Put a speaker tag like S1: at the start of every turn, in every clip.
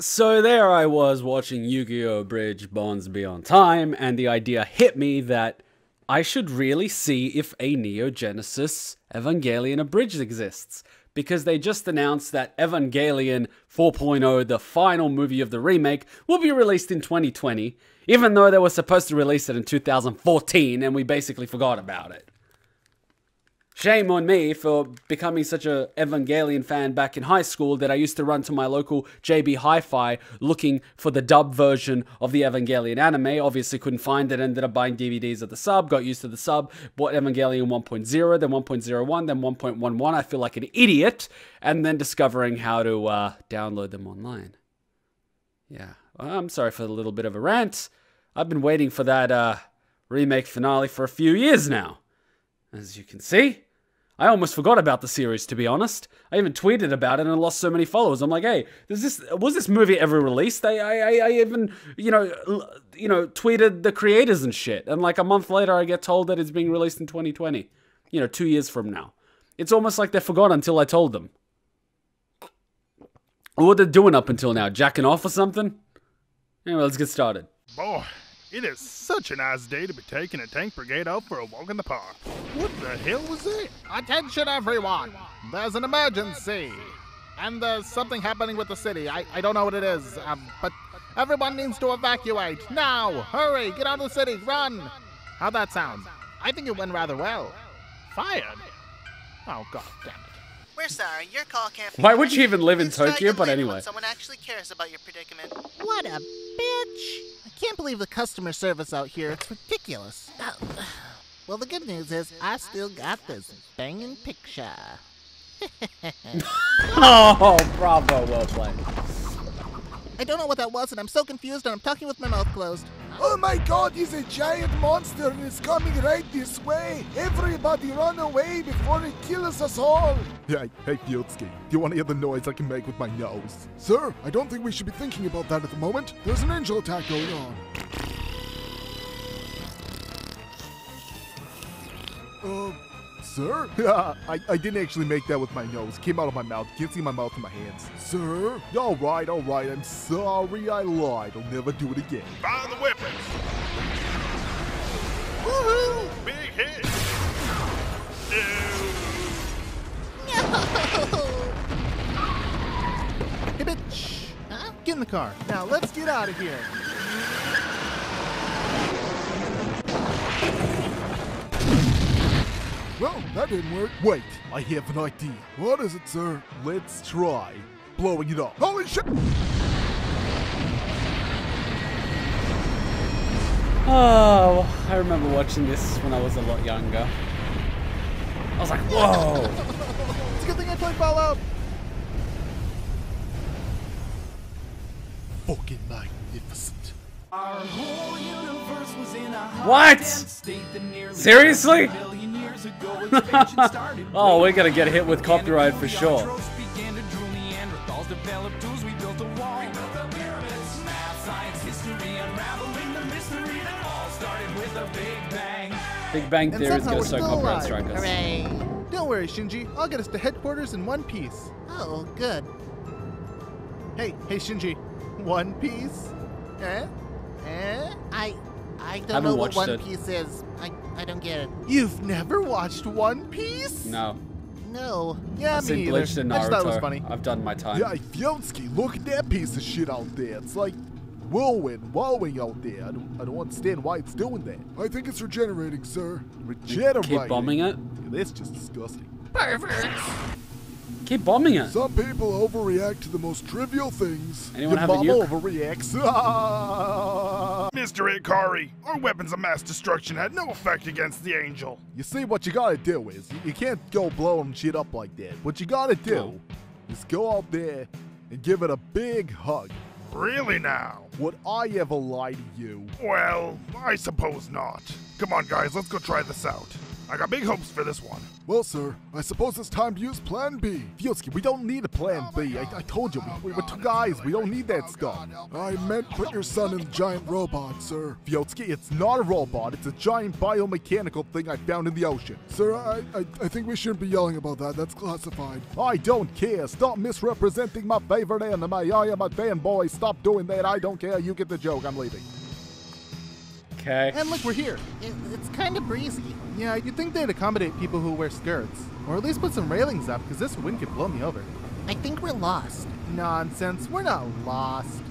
S1: So there I was watching Yu Gi Oh! Bridge Bonds Beyond Time, and the idea hit me that I should really see if a Neon Genesis Evangelion Abridged exists. Because they just announced that Evangelion 4.0, the final movie of the remake, will be released in 2020, even though they were supposed to release it in 2014 and we basically forgot about it. Shame on me for becoming such a Evangelion fan back in high school that I used to run to my local JB Hi-Fi looking for the dub version of the Evangelion anime. Obviously couldn't find it, ended up buying DVDs of the sub, got used to the sub, bought Evangelion 1.0, then 1.01, then 1.11. I feel like an idiot, and then discovering how to uh, download them online. Yeah, I'm sorry for a little bit of a rant. I've been waiting for that uh, remake finale for a few years now. As you can see, I almost forgot about the series, to be honest. I even tweeted about it and lost so many followers. I'm like, hey, this was this movie ever released? I, I, I even, you know, you know, tweeted the creators and shit. And like a month later, I get told that it's being released in 2020. You know, two years from now. It's almost like they forgot until I told them. What they're doing up until now? Jacking off or something? Anyway, let's get started.
S2: Boy, it is such a nice day to be taking a tank brigade out for a walk in the park. What the hell was that?
S3: Attention, everyone! There's an emergency! And there's something happening with the city. I, I don't know what it is, um, but everyone needs to evacuate. Now! Hurry! Get out of the city! Run! How'd that sound? I think it went rather well. Fired? Oh, god damn it.
S4: We're sorry, your call can't be
S1: Why would you even live in Tokyo? But anyway.
S4: someone actually cares about your predicament.
S3: What a bitch! I can't believe the customer service out here. It's ridiculous. Well, the good news is I still got this banging picture.
S1: Oh, bravo, well played.
S3: I don't know what that was, and I'm so confused, and I'm talking with my mouth closed.
S5: Oh my god, he's a giant monster and it's coming right this way. Everybody run away before it kills us all.
S6: Hey, hey, Fieldsky, do you want to hear the noise I can make with my nose?
S5: Sir, I don't think we should be thinking about that at the moment. There's an angel attack going on.
S6: Uh, sir? I, I didn't actually make that with my nose. Came out of my mouth. Can't see my mouth and my hands.
S5: Sir?
S6: All right, all right. I'm sorry I lied. I'll never do it again.
S2: Find the weapons! Woohoo! Big hit! No!
S3: Hey, bitch! Huh? Get in the car. Now, let's get out of here.
S5: Well, that didn't work.
S6: Wait, I have an idea.
S5: What is it, sir?
S6: Let's try blowing it up.
S5: Holy shit!
S1: Oh, I remember watching this when I was a lot younger. I was like, whoa.
S3: It's a good thing I played Fallout.
S6: Fucking magnificent.
S1: What? Seriously? oh, we're gonna get hit with copyright for sure. Big Bang Theory is gonna
S3: we're
S1: start copyright
S3: alive.
S1: strike us.
S3: Hooray! Don't worry, Shinji. I'll get us to headquarters in one piece. Oh, good. Hey, hey, Shinji. One Piece? Eh? I, I don't
S1: Haven't
S3: know what One
S1: it.
S3: Piece is. I, I don't get it. You've never watched One Piece?
S1: No.
S3: No. Yeah,
S1: I've
S3: me
S1: seen
S3: either.
S1: Bleach and
S3: I just thought it was funny.
S1: I've done my time.
S6: Yeah, Fieldsky, look at that piece of shit out there. It's like whirlwind, wallowing out there. I don't, I don't understand why it's doing that.
S5: I think it's regenerating, sir.
S6: Regenerating.
S1: Keep bombing it.
S6: Yeah, that's just disgusting.
S1: Keep bombing it.
S5: Some people overreact to the most trivial things.
S1: Anyone
S6: Your
S1: have a
S6: mama
S1: nuke?
S6: overreacts. Ah!
S2: Mr. Ikari, our weapons of mass destruction had no effect against the angel.
S6: You see, what you gotta do is, you, you can't go blowing shit up like that. What you gotta do
S1: No.
S6: is go out there and give it a big hug.
S2: Really now?
S6: Would I ever lie to you?
S2: Well, I suppose not. Come on, guys, let's go try this out. I got big hopes for this one.
S6: Well, sir, I suppose it's time to use Plan B. Fieldsky, we don't need a Plan B. I, I told you, we, we were two guys. We don't need that stuff. I meant put your son in the giant robot, sir. Fieldsky, it's not a robot. It's a giant biomechanical thing I found in the ocean. Sir, I, I, I think we shouldn't be yelling about that. That's classified. I don't care. Stop misrepresenting my favorite anime. I am a fanboy. Stop doing that. I don't care. You get the joke. I'm leaving.
S1: Okay.
S3: And look, we're here. It, it's kind of breezy. Yeah, you'd think they'd accommodate people who wear skirts. Or at least put some railings up, because this wind could blow me over.
S4: I think we're lost.
S3: Nonsense. We're not lost.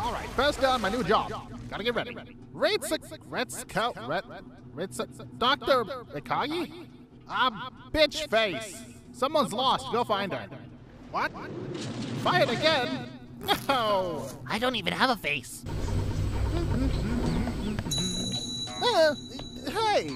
S3: All right, first down, my new job. Gotta get ready. Raid six. Red Scout. Red. Red. Doctor Akagi. Ah, bitch face. Someone's lost. Go find her. What? Fired again? No.
S4: I don't even have a face.
S3: Uh, hey,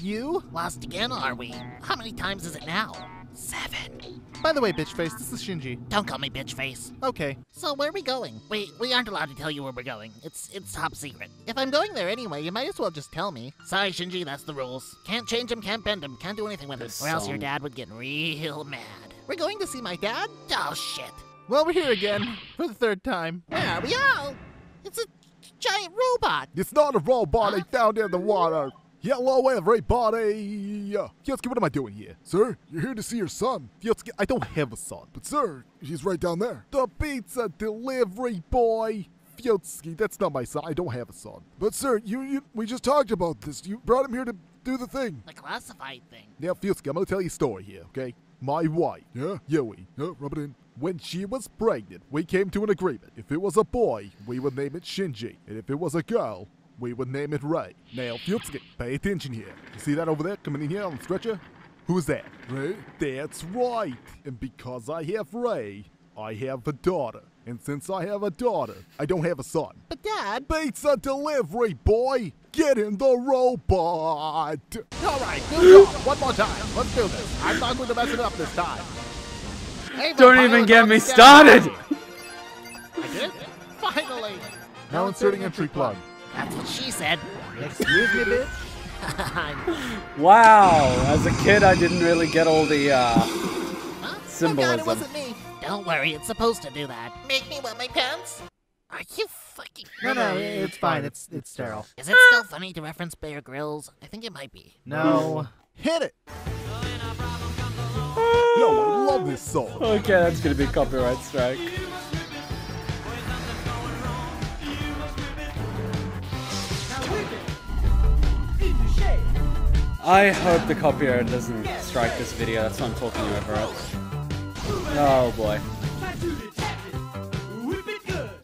S3: you?
S4: Lost again, are we? How many times is it now? Seven.
S3: By the way, bitch face, this is Shinji.
S4: Don't call me bitch face.
S3: Okay.
S4: So where are we going? We we aren't allowed to tell you where we're going. It's it's top secret. If I'm going there anyway, you might as well just tell me. Sorry, Shinji, that's the rules. Can't change them, can't bend them, can't do anything with them, or else your dad would get real mad.
S3: We're going to see my dad?
S4: Oh shit.
S3: Well, we're here again for the third time.
S4: Where are we all? It's a giant robot.
S6: It's not a robot I found in the water. Hello, everybody. Fieldsky, what am I doing here? Sir, you're here to see your son. Fieldsky, I don't have a son. But sir, he's right down there. The pizza delivery boy. Fieldsky, that's not my son. I don't have a son. But sir, you, you we just talked about this. You brought him here to do the thing.
S4: The classified thing.
S6: Now, Fieldsky, I'm gonna tell you a story here, okay? My wife, yeah, Yui, yeah, rub it in. When she was pregnant, we came to an agreement. If it was a boy, we would name it Shinji. And if it was a girl, we would name it Rei. Now, Fieldsky, pay attention here. You see that over there coming in here on the stretcher? Who's that? Rei? That's right. And because I have Rei, I have a daughter. And since I have a daughter, I don't have a son.
S3: But Dad.
S6: Pizza delivery, boy! Get in the robot!
S3: All right, new job. One more time. Let's do this. I'm not going to mess it up this time. Hey,
S1: Don't even get me started.
S3: I did? Finally.
S6: Now inserting entry plug.
S4: That's what she said.
S3: Excuse me, bitch.
S1: Wow. As a kid, I didn't really get all the uh,
S3: Oh God, it wasn't me.
S4: Don't worry, it's supposed to do that. Make me wet my pants? Are you fucking
S3: No, no, it's fine. It's it's sterile.
S4: Is it still funny to reference Bear Grylls? I think it might be.
S3: No. Hit it.
S6: Yo, love this song.
S1: Okay, that's gonna be a copyright strike. I hope the copyright doesn't strike this video. That's what I'm talking over it. Oh boy.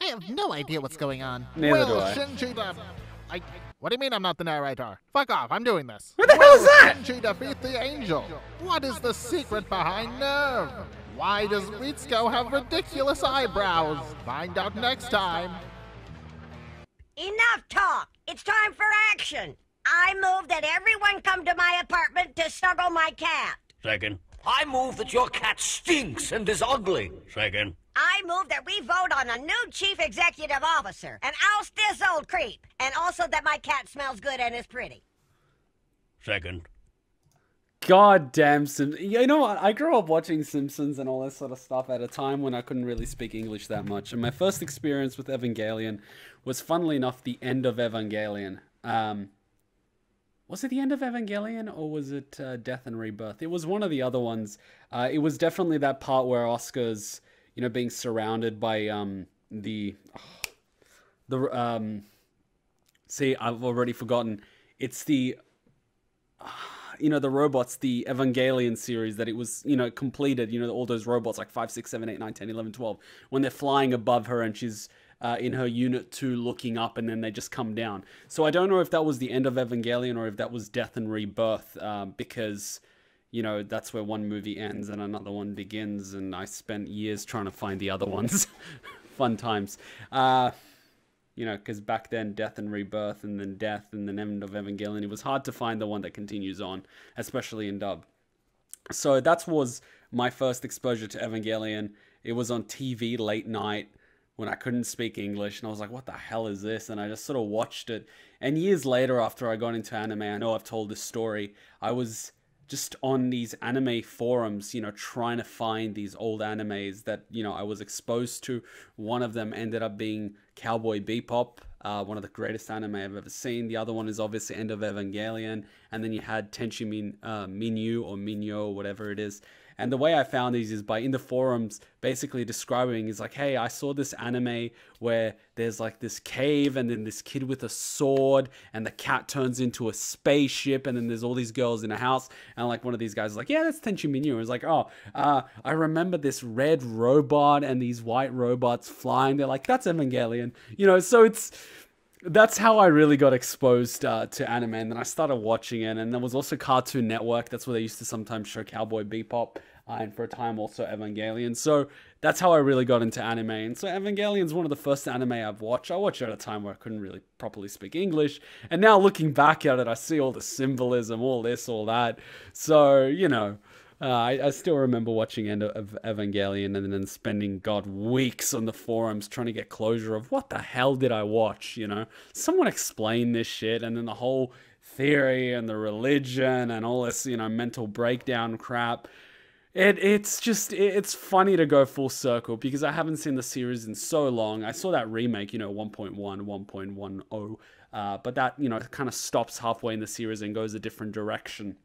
S4: I have no idea what's going on.
S1: Neither
S3: well,
S1: do I.
S3: Shinji. I... What do you mean I'm not the narrator? Fuck off, I'm doing this.
S1: What the hell is that?
S3: Shinji defeat the angel. What is the secret behind NERV? Why does Ritsuko have ridiculous eyebrows? Find out next time.
S7: Enough talk. It's time for action. I move that everyone come to my apartment to snuggle my cat.
S8: Second. I move that your cat stinks and is ugly. Second.
S7: I move that we vote on a new chief executive officer and oust this old creep. And also that my cat smells good and is pretty.
S8: Second.
S1: God damn Sim. You know what? I grew up watching Simpsons and all this sort of stuff at a time when I couldn't really speak English that much. And my first experience with Evangelion was, funnily enough, the end of Evangelion. Um, was it the end of Evangelion or was it uh, Death and Rebirth? It was one of the other ones. Uh, it was definitely that part where Asuka's, you know, being surrounded by um, the the um. See, I've already forgotten. It's the you know the robots the evangelion series that it was you know completed you know all those robots like 5 6 7 8 9 10 11 12 when they're flying above her and she's uh, in her unit 2 looking up and then they just come down so i don't know if that was the end of evangelion or if that was death and rebirth um, because you know that's where one movie ends and another one begins and i spent years trying to find the other ones fun times uh, you know, because back then, death and rebirth, and then death, and then end of Evangelion, it was hard to find the one that continues on, especially in dub. So that was my first exposure to Evangelion. It was on TV late night. when I couldn't speak English, and I was like, "What the hell is this?" And I just sort of watched it. And years later, after I got into anime, I know I've told this story. I was just on these anime forums, you know, trying to find these old animes that, you know, I was exposed to. One of them ended up being Cowboy Bebop, uh, one of the greatest anime I've ever seen. The other one is obviously End of Evangelion. And then you had Tenchi Min, uh, Minyu or Minyo, whatever it is. And the way I found these is by in the forums basically describing is like, hey, I saw this anime where there's like this cave and then this kid with a sword and the cat turns into a spaceship and then there's all these girls in a house and like one of these guys is like, yeah, that's Tenchi Minyu. It's like, oh, uh, I remember this red robot and these white robots flying. They're like, that's Evangelion, you know. So it's that's how I really got exposed uh, to anime, and then I started watching it. And there was also Cartoon Network. That's where they used to sometimes show Cowboy Bebop, uh, and for a time also Evangelion. So that's how I really got into anime. And so Evangelion's one of the first anime I've watched. I watched it at a time where I couldn't really properly speak English, and now looking back at it, I see all the symbolism, all this, all that. So you know. Uh, I, I, still remember watching End of Evangelion and then spending God weeks on the forums trying to get closure of what the hell did I watch? You know, someone explain this shit, and then the whole theory and the religion and all this, you know, mental breakdown crap. It it's just it's funny to go full circle because I haven't seen the series in so long. I saw that remake, you know, 1.1, 1.10, uh, but that you know kind of stops halfway in the series and goes a different direction.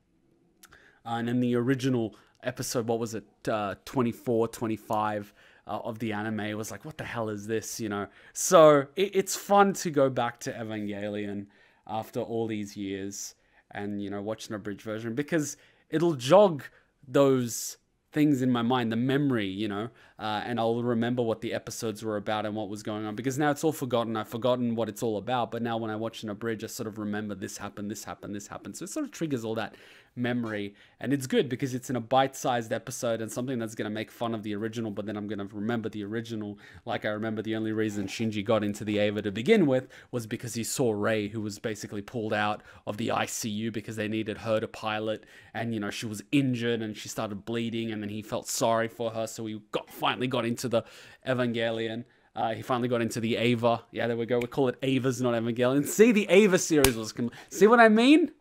S1: Uh, and in the original episode, what was it, uh, 24, 25 uh, of the anime, was like, what the hell is this, you know? So it, it's fun to go back to Evangelion after all these years and, you know, watch an abridged version because it'll jog those things in my mind, the memory, you know, uh, and I'll remember what the episodes were about and what was going on because now it's all forgotten. I've forgotten what it's all about, but now when I watch an abridged, I sort of remember this happened, this happened, this happened. So it sort of triggers all that memory. And it's good because it's in a bite sized episode and something that's going to make fun of the original, but then I'm going to remember the original. Like I remember the only reason Shinji got into the Eva to begin with was because he saw Rei, who was basically pulled out of the ICU because they needed her to pilot. And, you know, she was injured and she started bleeding. And then he felt sorry for her. So he got finally got into the Evangelion. Uh, he finally got into the Eva. Yeah, there we go. We call it Eva's, not Evangelion. See, the Eva series was. See what I mean?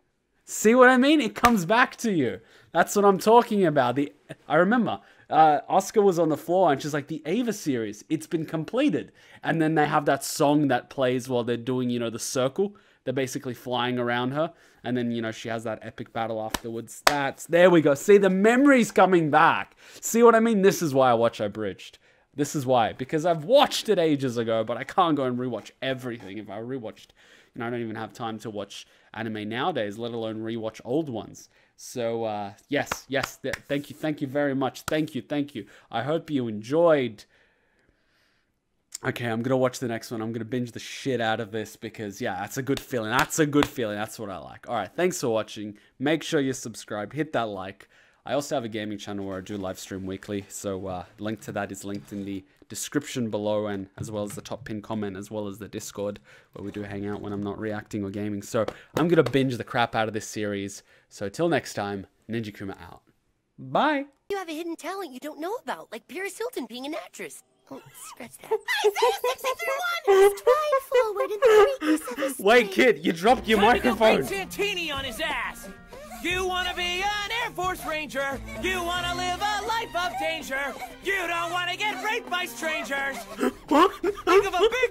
S1: See what I mean? It comes back to you. That's what I'm talking about. The I remember uh, Asuka was on the floor and she's like, "The Eva series, it's been completed." And then they have that song that plays while they're doing, you know, the circle. They're basically flying around her, and then you know she has that epic battle afterwards. That's there we go. See the memories coming back. See what I mean? This is why I watch Abridged. This is why because I've watched it ages ago, but I can't go and rewatch everything. If I rewatched, you know, I don't even have time to watch anime nowadays, let alone rewatch old ones. So uh, yes, yes, th- thank you, thank you very much, thank you, thank you. I hope you enjoyed. Okay, I'm gonna watch the next one. I'm gonna binge the shit out of this because yeah, that's a good feeling. That's a good feeling. That's what I like. All right, thanks for watching. Make sure you subscribe, hit that like. I also have a gaming channel where I do live stream weekly, so uh, link to that is linked in the description below and as well as the top pin comment as well as the discord where we do hang out when i'm not reacting or gaming so i'm gonna binge the crap out of this series so till next time ninja kuma out bye
S9: you have a hidden talent you don't know about like paris hilton being an actress Oh, scratch that.
S1: Wait, kid, you dropped your
S10: Time
S1: microphone.
S10: To go Santini on his ass. You want to be an Air Force Ranger. You want to live a life of danger. You don't want to get raped by strangers. Think of a big